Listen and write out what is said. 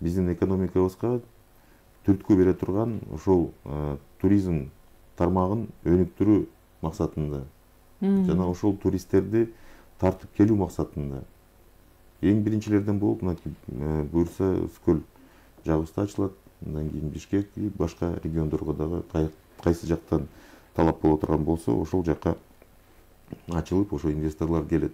биздин экономикабызга түрткү бере турган ошол туризм тармагын өнүктүрүү максатында жана ошол туристтерди тартып келүү максатында эң биринчилерден болуп мынакей буюрса ысык көл жагыбызда ачылат. Андан кийин бишкек и башка региондорго дагы кайсы жактан талап боло турган болсо ошол жака ачылып ошо инвесторлор келет